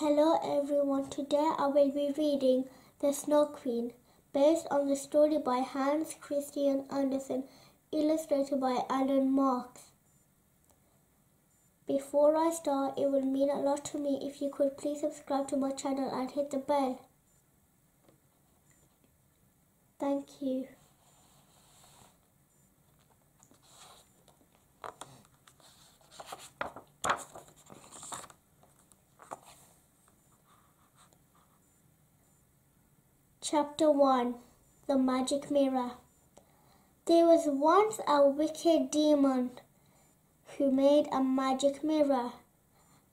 Hello everyone, today I will be reading The Snow Queen, based on the story by Hans Christian Andersen, illustrated by Alan Marks. Before I start, it would mean a lot to me if you could please subscribe to my channel and hit the bell. Thank you. Chapter 1 The Magic Mirror There was once a wicked demon who made a magic mirror.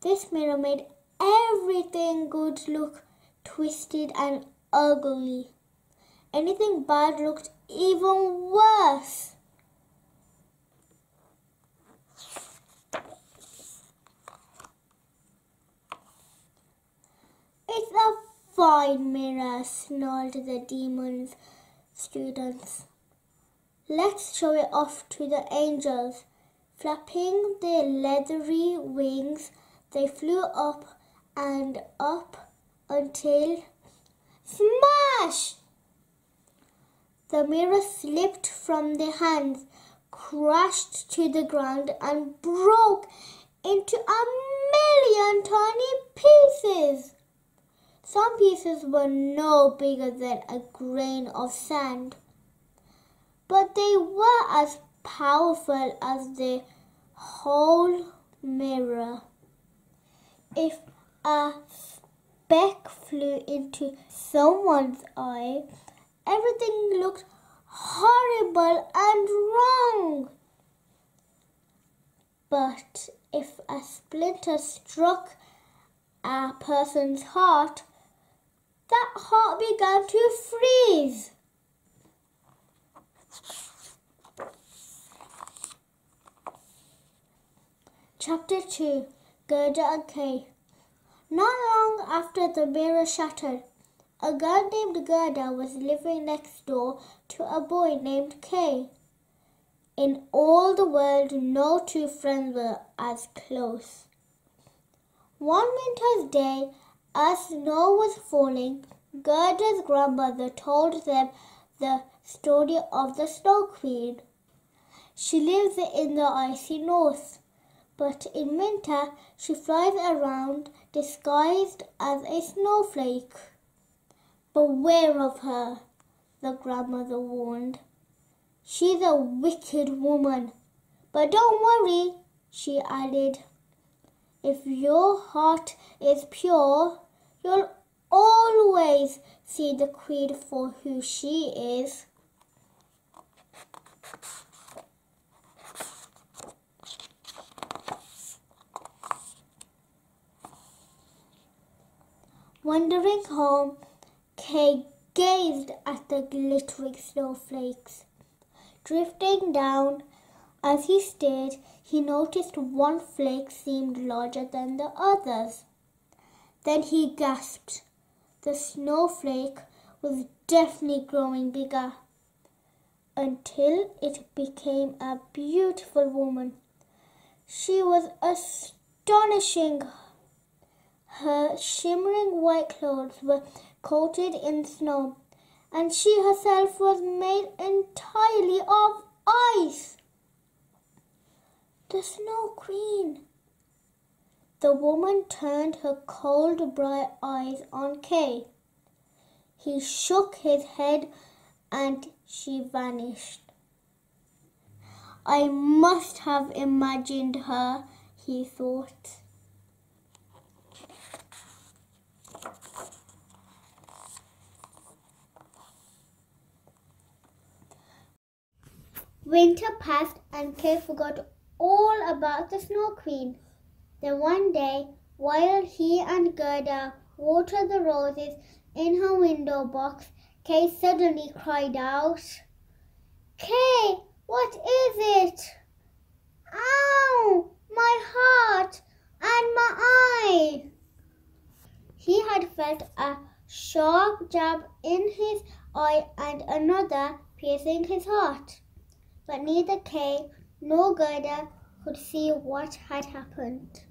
This mirror made everything good look twisted and ugly. Anything bad looked even worse. It's a fine mirror, snarled the demon's students. Let's show it off to the angels. Flapping their leathery wings, they flew up and up until smash! The mirror slipped from their hands, crashed to the ground, and broke into a million tiny pieces. Some pieces were no bigger than a grain of sand, but they were as powerful as the whole mirror. If a speck flew into someone's eye, everything looked horrible and wrong. But if a splinter struck a person's heart, that heart began to freeze. Chapter 2 Gerda and Kay Not long after the mirror shattered, a girl named Gerda was living next door to a boy named Kay. In all the world, no two friends were as close. One winter's day, as snow was falling, Gerda's grandmother told them the story of the Snow Queen. She lives in the icy north, but in winter she flies around disguised as a snowflake. Beware of her, the grandmother warned. She's a wicked woman. But don't worry, she added. If your heart is pure, You'll always see the queen for who she is. Wandering home, Kay gazed at the glittering snowflakes. Drifting down, as he stared, he noticed one flake seemed larger than the others. Then he gasped. The snowflake was definitely growing bigger until it became a beautiful woman. She was astonishing. Her shimmering white clothes were coated in snow, and she herself was made entirely of ice. The Snow Queen, the woman turned her cold, bright eyes on Kay. He shook his head and she vanished. I must have imagined her, he thought. Winter passed and Kay forgot all about the Snow Queen. Then one day, while he and Gerda watered the roses in her window box, Kay suddenly cried out, Kay, what is it? Ow! My heart and my eye! He had felt a sharp jab in his eye and another piercing his heart. But neither Kay nor Gerda could see what had happened.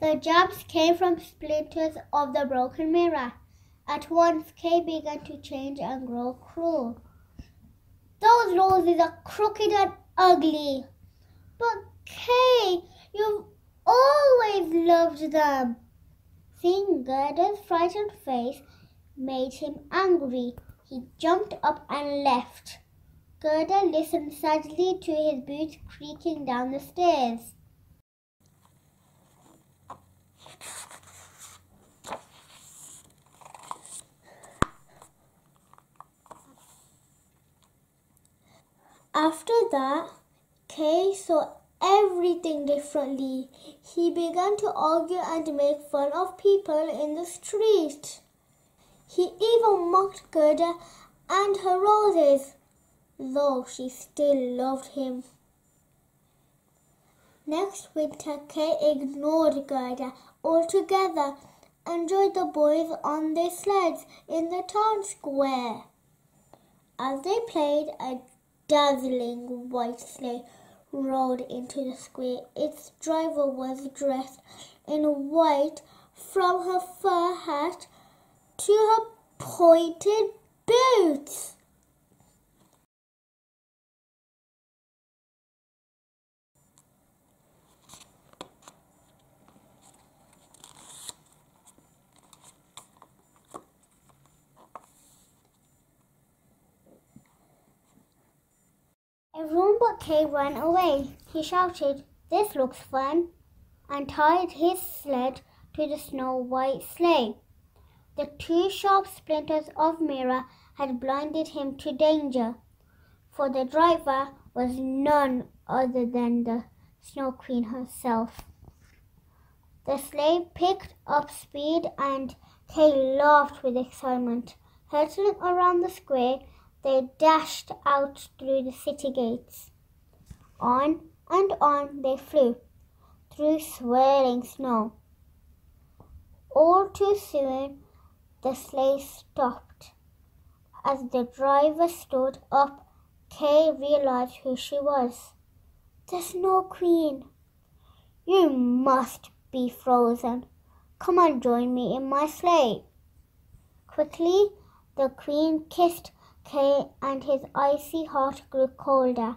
The jabs came from splinters of the broken mirror. At once Kay began to change and grow cruel. Those roses are crooked and ugly. But Kay, you've always loved them. Seeing Gerda's frightened face made him angry. He jumped up and left. Gerda listened sadly to his boots creaking down the stairs. After that, Kay saw everything differently. He began to argue and make fun of people in the street. He even mocked Gerda and her roses, though she still loved him. Next winter, Kay ignored Gerda altogether and joined the boys on their sleds in the town square. As they played, a dazzling white sleigh rolled into the square. Its driver was dressed in white from her fur hat to her pointed boots. But Kay ran away. He shouted, This looks fun, and tied his sled to the snow white sleigh. The two sharp splinters of mirror had blinded him to danger, for the driver was none other than the Snow Queen herself. The sleigh picked up speed and Kay laughed with excitement. Hurtling around the square, they dashed out through the city gates. On and on they flew, through swirling snow. All too soon, the sleigh stopped. As the driver stood up, Kay realized who she was. The Snow Queen. You must be frozen. Come and join me in my sleigh. Quickly, the queen kissed Kay and his icy heart grew colder.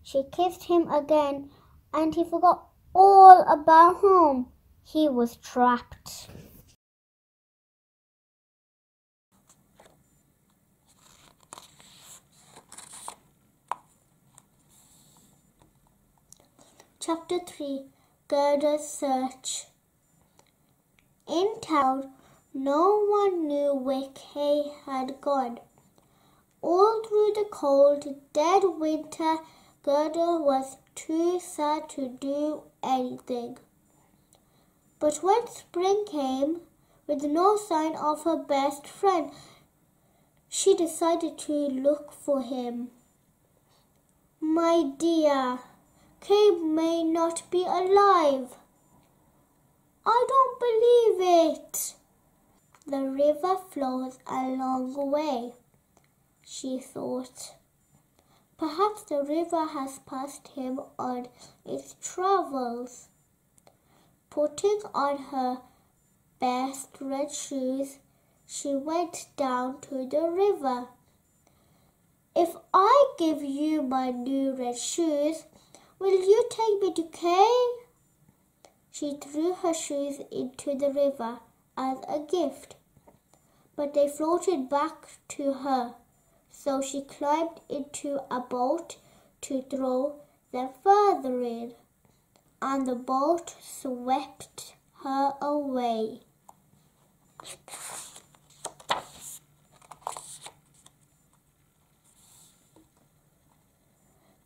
She kissed him again and he forgot all about home. He was trapped. Chapter 3 Gerda's Search In town, no one knew where Kay had gone. All through the cold, dead winter, Gerda was too sad to do anything. But when spring came, with no sign of her best friend, she decided to look for him. My dear, Kay may not be alive. I don't believe it. The river flows a long way she thought. Perhaps the river has passed him on its travels. Putting on her best red shoes, she went down to the river. If I give you my new red shoes, will you take me to Kay? She threw her shoes into the river as a gift, but they floated back to her so she climbed into a boat to throw them further in, and the boat swept her away.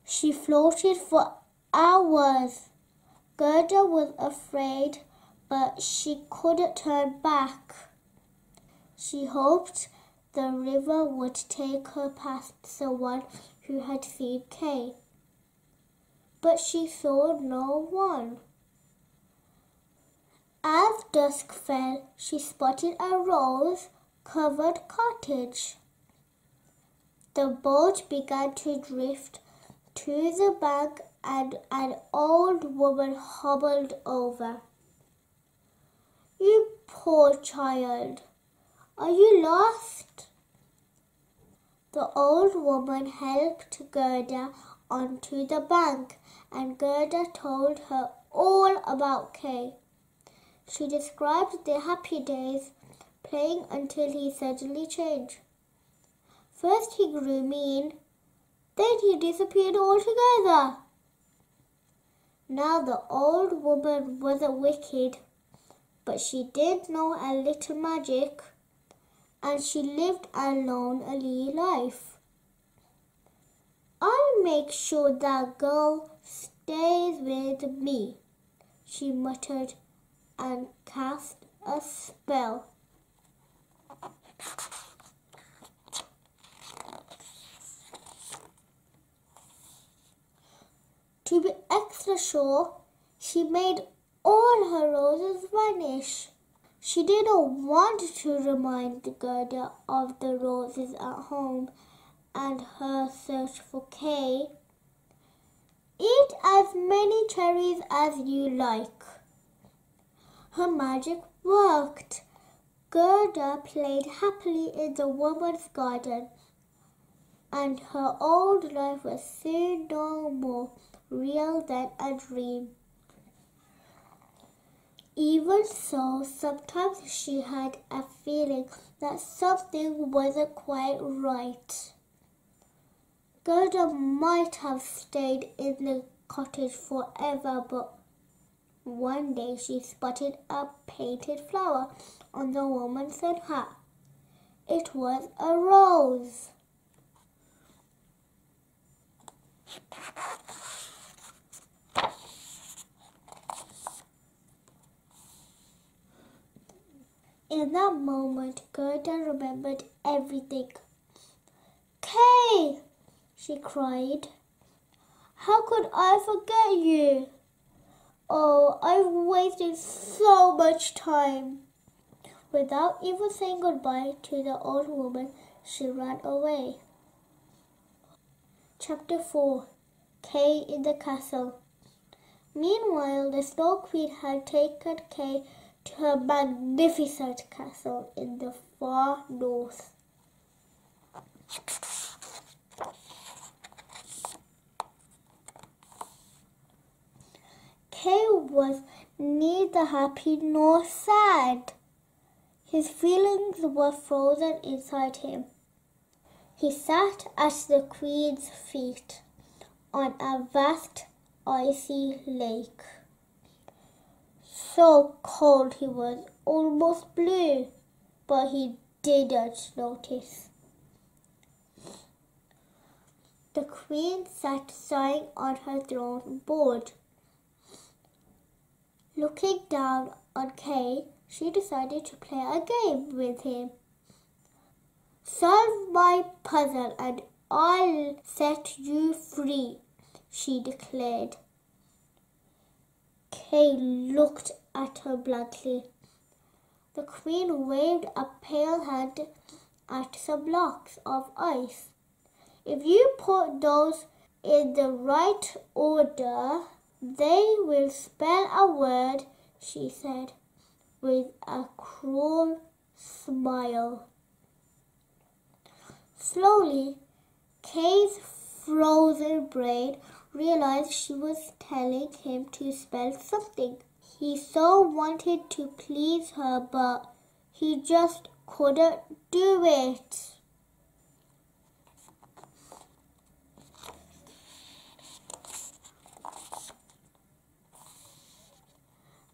She floated for hours. Gerda was afraid, but she couldn't turn back. She hoped the river would take her past someone who had seen Kay. But she saw no one. As dusk fell, she spotted a rose covered cottage. The boat began to drift to the bank and an old woman hobbled over. You poor child, are you lost? The old woman helped Gerda onto the bank and Gerda told her all about Kay. She described their happy days playing until he suddenly changed. First he grew mean, then he disappeared altogether. Now the old woman wasn't wicked, but she did know a little magic, and she lived a lonely life. I'll make sure that girl stays with me, she muttered and cast a spell. To be extra sure, she made all her roses vanish. She didn't want to remind Gerda of the roses at home and her search for Kay. Eat as many cherries as you like. Her magic worked. Gerda played happily in the woman's garden, and her old life was soon no more real than a dream. Even so, sometimes she had a feeling that something wasn't quite right. Gerda might have stayed in the cottage forever, but one day she spotted a painted flower on the woman's hat. It was a rose. In that moment, Gerda remembered everything. Kay, she cried. How could I forget you? Oh, I've wasted so much time. Without even saying goodbye to the old woman, she ran away. Chapter 4 Kay in the Castle Meanwhile, the Snow Queen had taken Kay to her magnificent castle in the far north. Kay was neither happy nor sad. His feelings were frozen inside him. He sat at the queen's feet on a vast icy lake. So cold he was almost blue, but he didn't notice. The queen sat sighing on her throne board. Looking down on Kay, she decided to play a game with him. Solve my puzzle and I'll set you free, she declared. Kay looked at her bluntly. The queen waved a pale hand at some blocks of ice. If you put those in the right order, they will spell a word, she said, with a cruel smile. Slowly, Kay's frozen brain realized she was telling him to spell something. He so wanted to please her, but he just couldn't do it.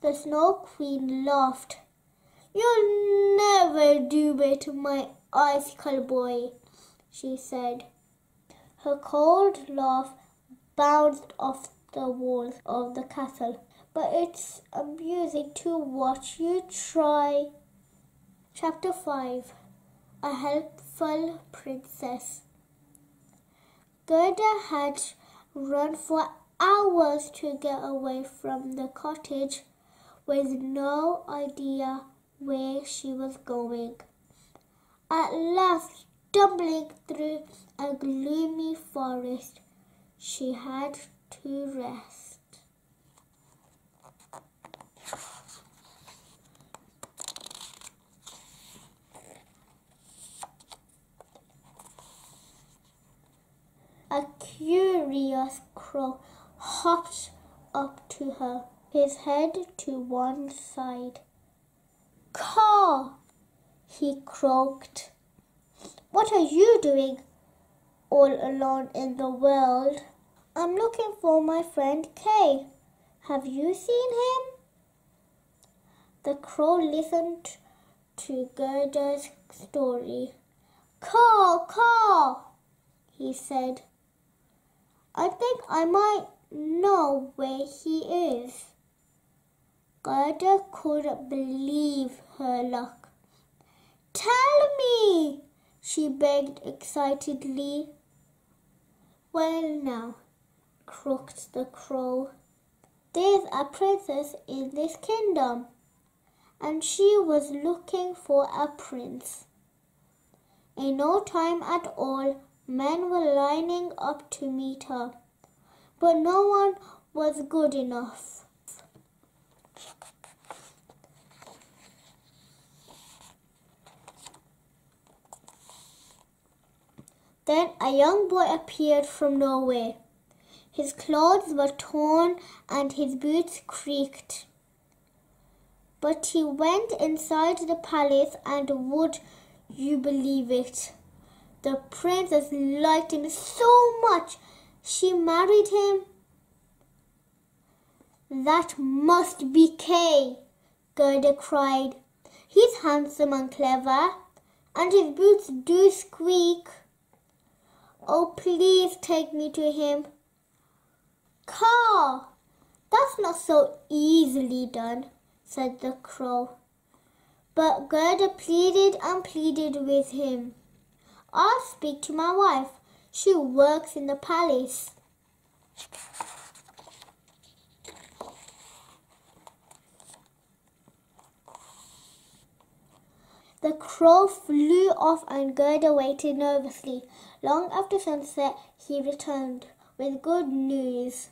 The Snow Queen laughed. You'll never do it, my icicle boy, she said. Her cold laugh bounced off the walls of the castle, but it's amusing to watch you try. Chapter 5 A Helpful Princess Gerda had run for hours to get away from the cottage with no idea where she was going. At last, stumbling through a gloomy forest, she had to rest. A curious crow hopped up to her, his head to one side. Caw! he croaked. What are you doing all alone in the world? I'm looking for my friend Kay. Have you seen him? The crow listened to Gerda's story. Caw, caw, he said. I think I might know where he is. Gerda couldn't believe her luck. Tell me, she begged excitedly. Well, now, croaked the crow, there's a princess in this kingdom, and she was looking for a prince. In no time at all, men were lining up to meet her, but no one was good enough. Then a young boy appeared from nowhere. His clothes were torn and his boots creaked. But he went inside the palace and would you believe it? The princess liked him so much she married him. That must be Kay, Gerda cried. He's handsome and clever, and his boots do squeak. Oh, please take me to him. Caw! That's not so easily done, said the crow. But Gerda pleaded and pleaded with him. I'll speak to my wife. She works in the palace. The crow flew off and Gerda waited nervously. Long after sunset, he returned with good news.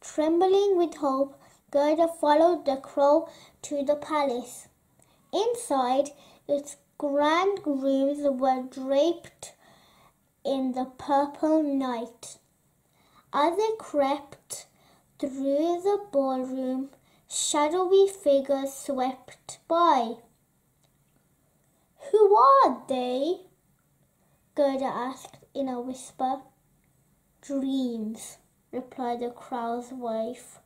Trembling with hope, Gerda followed the crow to the palace. Inside, its grand rooms were draped in the purple night. As they crept through the ballroom, shadowy figures swept by. Who are they? Gerda asked in a whisper. Dreams, replied the crow's wife.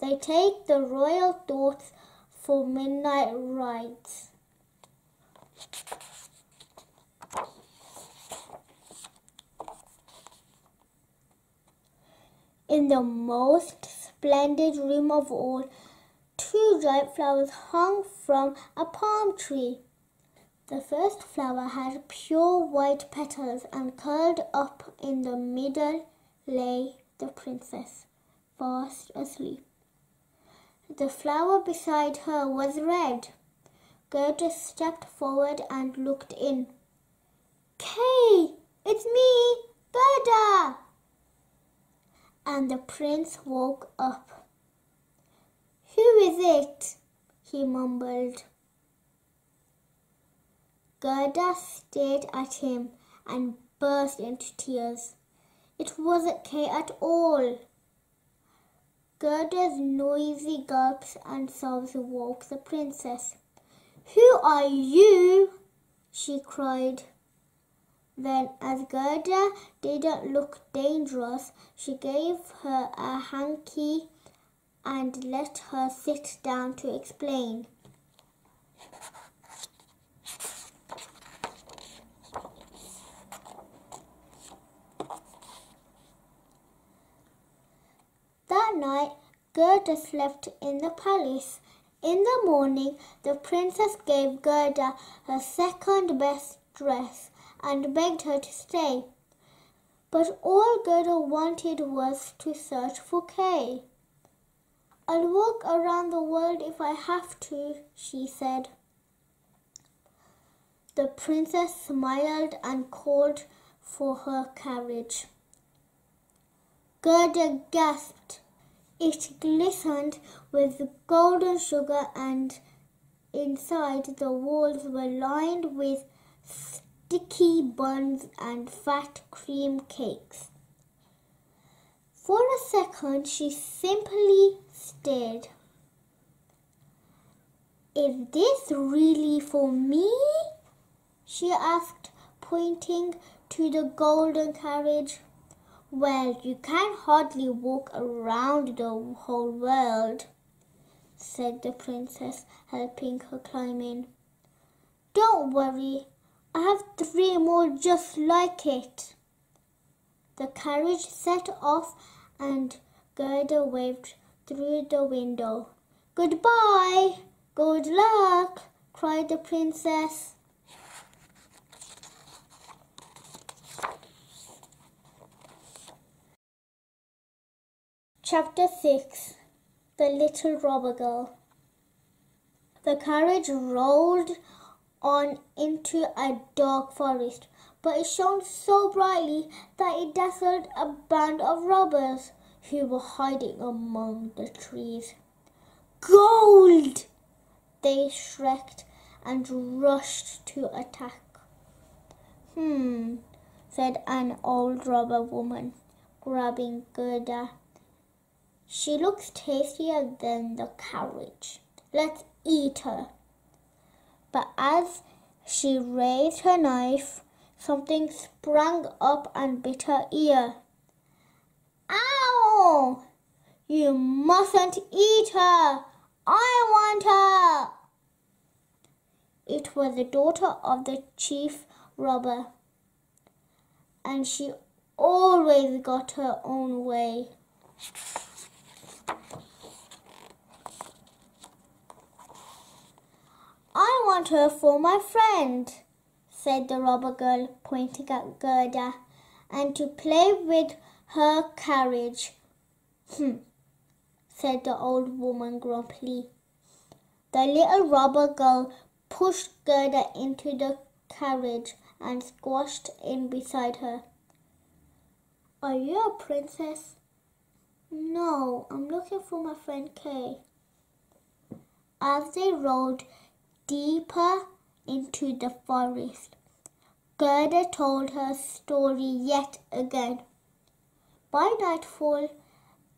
They take the royal thoughts for midnight rides. In the most splendid room of all, two giant flowers hung from a palm tree. The first flower had pure white petals and curled up in the middle lay the princess, fast asleep. The flower beside her was red. Gerda stepped forward and looked in. Kay, it's me, Gerda! And the prince woke up. Who is it? he mumbled. Gerda stared at him and burst into tears. It wasn't Kay at all. Gerda's noisy gulps and sobs woke the princess. Who are you? she cried. Then, as Gerda didn't look dangerous, she gave her a hanky and let her sit down to explain. That night, Gerda slept in the palace. In the morning, the princess gave Gerda her second best dress and begged her to stay. But all Gerda wanted was to search for Kay. I'll walk around the world if I have to, she said. The princess smiled and called for her carriage. Gerda gasped. It glistened with golden sugar and inside the walls were lined with sticky buns and fat cream cakes. For a second, she simply stared. Is this really for me? she asked, pointing to the golden carriage. Well, you can hardly walk around the whole world, said the princess, helping her climb in. Don't worry, I have three more just like it. The carriage set off and Gerda waved through the window. Goodbye! Good luck! cried the princess. Chapter 6 The Little Robber Girl The carriage rolled on into a dark forest, but it shone so brightly that it dazzled a band of robbers who were hiding among the trees. Gold! They shrieked and rushed to attack. Hmm, said an old robber woman, grabbing Gerda she looks tastier than the carriage. Let's eat her. But as she raised her knife, something sprang up and bit her ear. Ow! You mustn't eat her! I want her! It was the daughter of the chief robber, and she always got her own way. I want her for my friend, said the robber girl, pointing at Gerda, and to play with her carriage. Hm, said the old woman grumpily. The little robber girl pushed Gerda into the carriage and squashed in beside her. Are you a princess? No, I'm looking for my friend Kay. As they rode deeper into the forest, Gerda told her story yet again. By nightfall,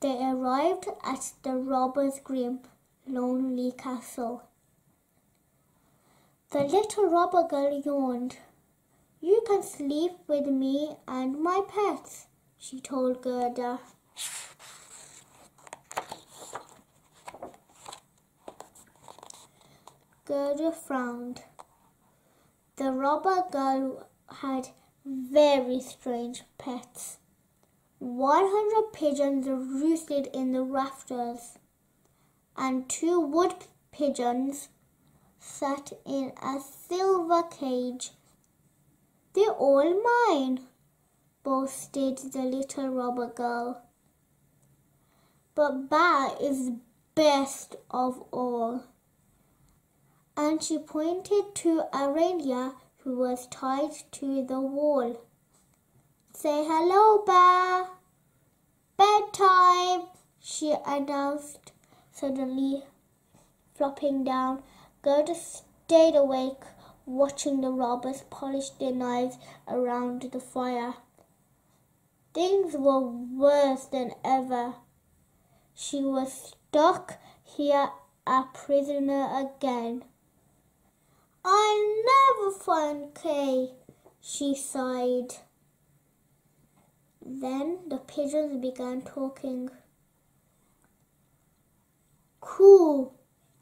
they arrived at the robber's grim, lonely castle. The little robber girl yawned. You can sleep with me and my pets, she told Gerda. Gerda frowned. The robber girl had very strange pets. One hundred pigeons roosted in the rafters, and two wood pigeons sat in a silver cage. They're all mine, boasted the little robber girl. But Ba is best of all and she pointed to Aurelia, who was tied to the wall. Say hello, Ba. Bedtime, she announced, suddenly flopping down. Gerda stayed awake, watching the robbers polish their knives around the fire. Things were worse than ever. She was stuck here a prisoner again. I'll never find Kay, she sighed. Then the pigeons began talking. Cool.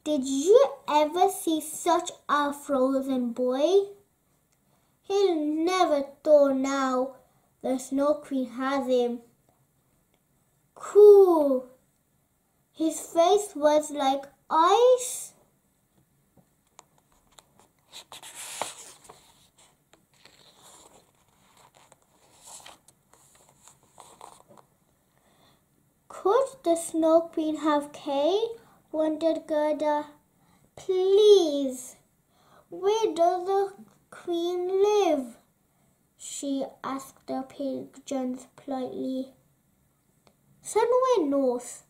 Did you ever see such a frozen boy? He'll never thaw now. The Snow Queen has him. Cool. His face was like ice. Could the Snow Queen have Kay? wondered Gerda. Please, where does the Queen live? she asked the pigeons politely. Somewhere north,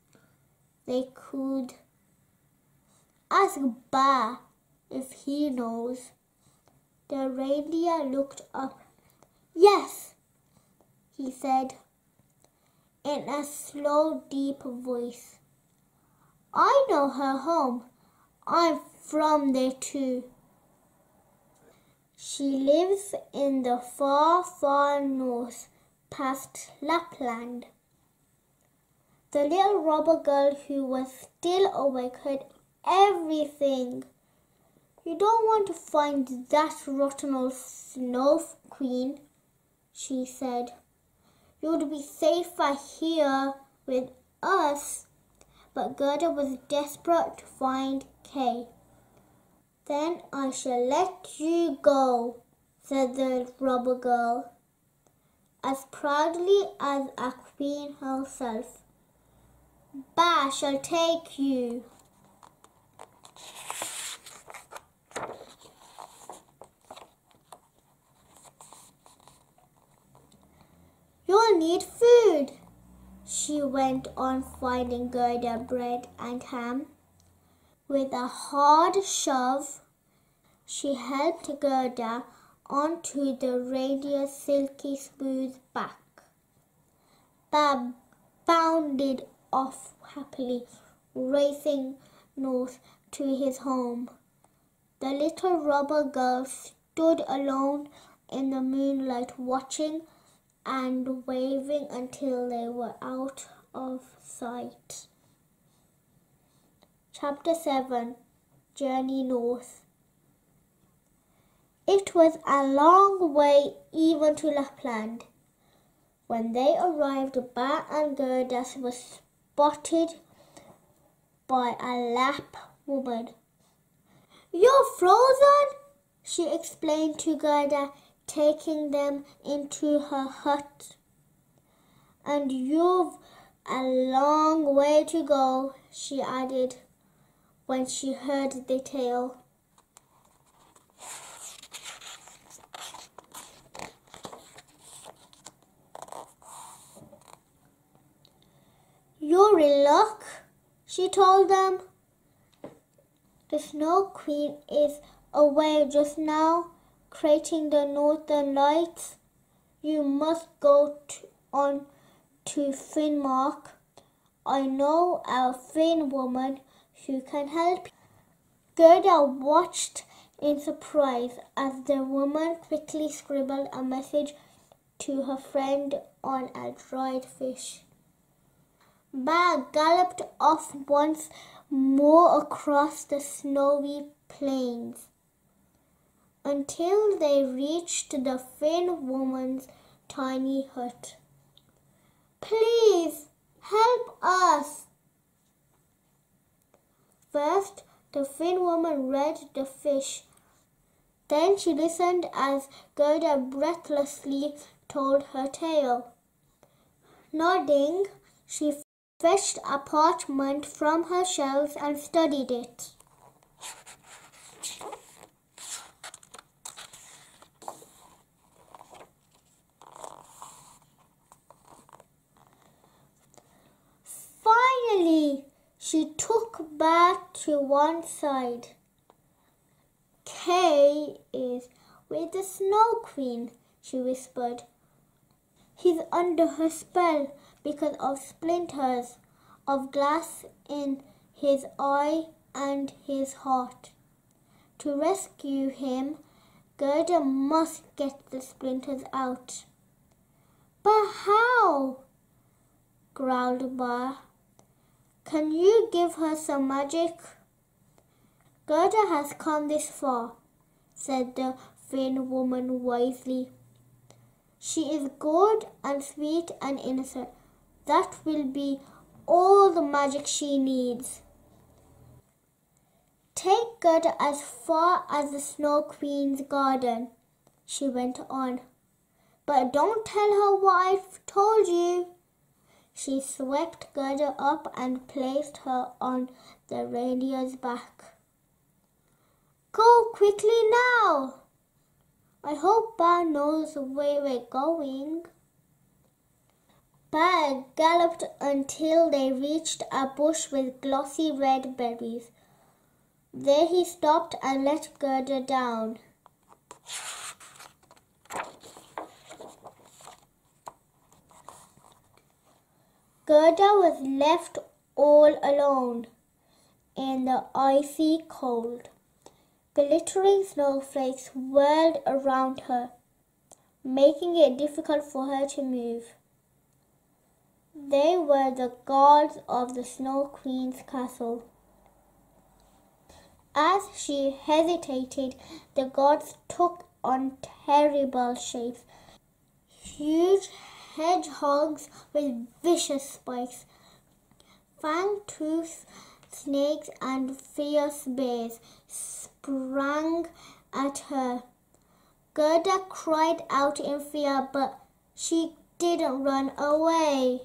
they could. Ask Ba if he knows. The reindeer looked up. Yes, he said in a slow, deep voice. I know her home. I'm from there too. She lives in the far, far north, past Lapland. The little robber girl who was still awake heard everything. You don't want to find that rotten old snow queen, she said. You'd be safer here with us. But Gerda was desperate to find Kay. Then I shall let you go, said the robber girl, as proudly as a queen herself. Ba shall take you. You'll need food. She went on finding Gerda bread and ham. With a hard shove, she helped Gerda onto the reindeer's silky smooth back. Ba bounded off happily, racing north to his home. The little robber girl stood alone in the moonlight watching and waving until they were out of sight. Chapter 7 Journey North It was a long way even to Lapland. When they arrived, Ba and Gerda were spotted by a Lap woman. You're frozen, she explained to Gerda taking them into her hut. And you've a long way to go, she added when she heard the tale. You're in luck, she told them. The Snow Queen is away just now creating the northern lights, you must go to, on to Finnmark. I know a Finn woman who can help. Gerda watched in surprise as the woman quickly scribbled a message to her friend on a dried fish. Ba galloped off once more across the snowy plains until they reached the Finn woman's tiny hut. Please help us. First, the Finn woman read the fish. Then she listened as Gerda breathlessly told her tale. Nodding, she fetched a parchment from her shelves and studied it. She took Ba to one side. Kay is with the Snow Queen, she whispered. He's under her spell because of splinters of glass in his eye and his heart. To rescue him, Gerda must get the splinters out. But how? growled Ba. Can you give her some magic? Gerda has come this far, said the Finn woman wisely. She is good and sweet and innocent. That will be all the magic she needs. Take Gerda as far as the Snow Queen's garden, she went on. But don't tell her what I've told you. She swept Gerda up and placed her on the reindeer's back. Go quickly now! I hope Ba knows where we're going. Ba galloped until they reached a bush with glossy red berries. There he stopped and let Gerda down. Gerda was left all alone in the icy cold. Glittering snowflakes whirled around her, making it difficult for her to move. They were the guards of the Snow Queen's castle. As she hesitated, the gods took on terrible shapes. Huge hedgehogs with vicious spikes, fang-toothed snakes and fierce bears sprang at her. Gerda cried out in fear, but she didn't run away.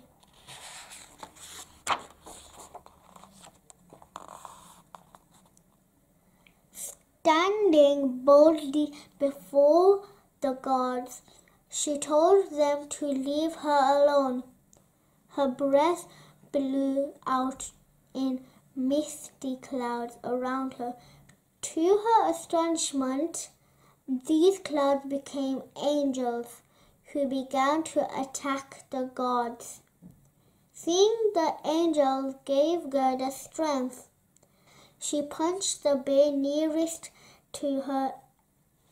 Standing boldly before the gods, she told them to leave her alone. Her breath blew out in misty clouds around her. To her astonishment, these clouds became angels who began to attack the gods. Seeing the angels gave Gerda strength. She punched the bear nearest to her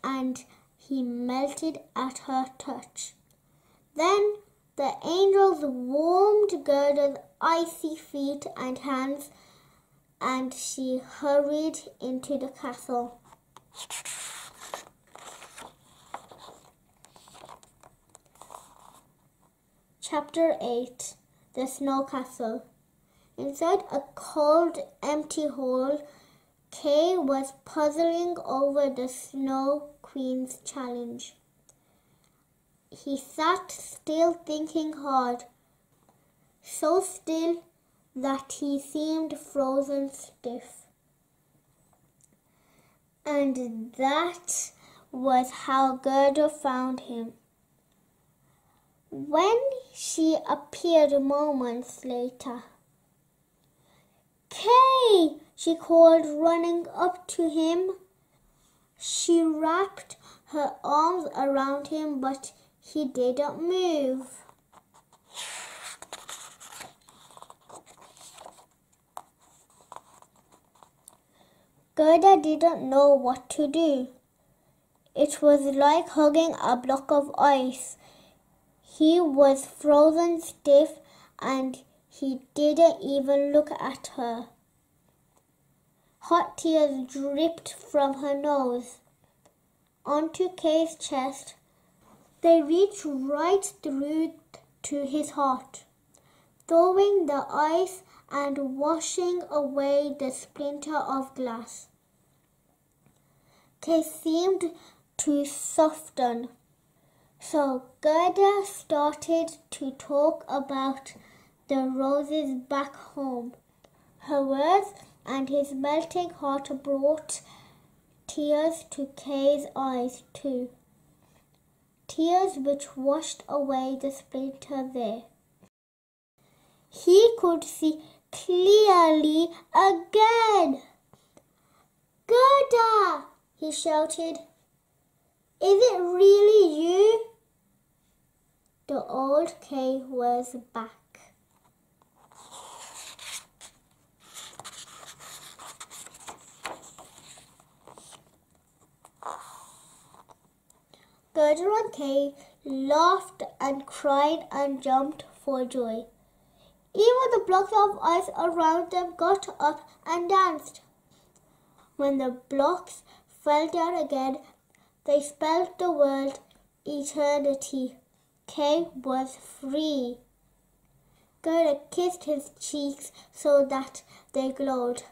and he melted at her touch. Then the angels warmed Gerda's icy feet and hands and she hurried into the castle. Chapter 8 The Snow Castle Inside a cold, empty hall, Kay was puzzling over the Snow Queen's challenge. He sat still thinking hard, so still that he seemed frozen stiff. And that was how Gerda found him. When she appeared moments later, Kay! she called, running up to him. She wrapped her arms around him, but he didn't move. Gerda didn't know what to do. It was like hugging a block of ice. He was frozen stiff and he didn't even look at her. Hot tears dripped from her nose onto Kay's chest. They reached right through to his heart, thawing the ice and washing away the splinter of glass. Kay seemed to soften. So Gerda started to talk about the roses back home. Her words and his melting heart brought tears to Kay's eyes too. Tears which washed away the splinter there. He could see clearly again. Gerda! he shouted. Is it really you? The old Kay was back. And Kay laughed and cried and jumped for joy. Even the blocks of ice around them got up and danced. When the blocks fell down again, they spelled the word eternity. Kay was free. Gerda kissed his cheeks so that they glowed.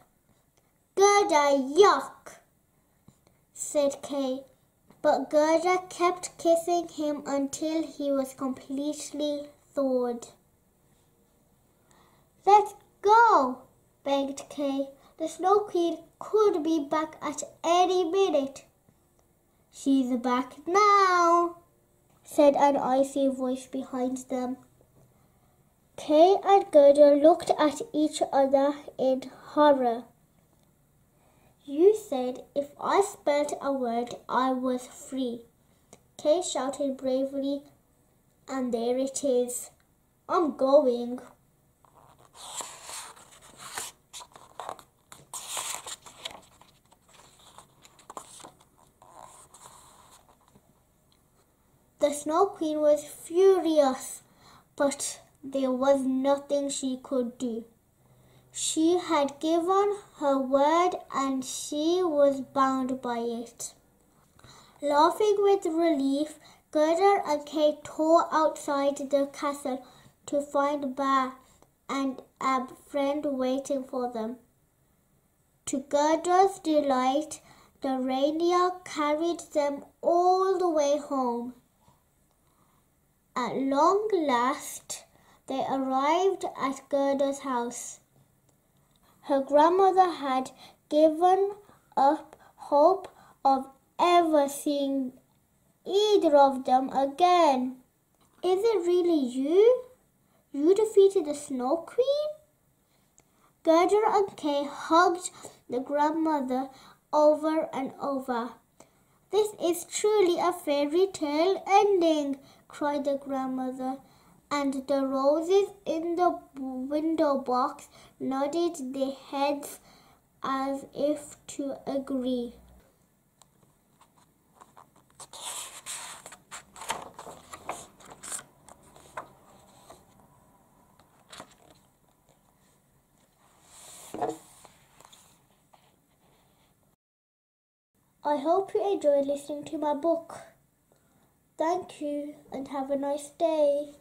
Gerda, yuck, said Kay but Gerda kept kissing him until he was completely thawed. Let's go, begged Kay. The Snow Queen could be back at any minute. She's back now, said an icy voice behind them. Kay and Gerda looked at each other in horror. You said if I spelled a word, I was free. Kay shouted bravely, and there it is. I'm going. The Snow Queen was furious, but there was nothing she could do. She had given her word and she was bound by it. Laughing with relief, Gerda and Kay tore outside the castle to find Ba and a friend waiting for them. To Gerda's delight, the reindeer carried them all the way home. At long last, they arrived at Gerda's house. Her grandmother had given up hope of ever seeing either of them again. Is it really you? You defeated the Snow Queen? Gerda and Kay hugged the grandmother over and over. This is truly a fairy tale ending, cried the grandmother, and the roses in the window box nodded their heads as if to agree. I hope you enjoyed listening to my book. Thank you and have a nice day.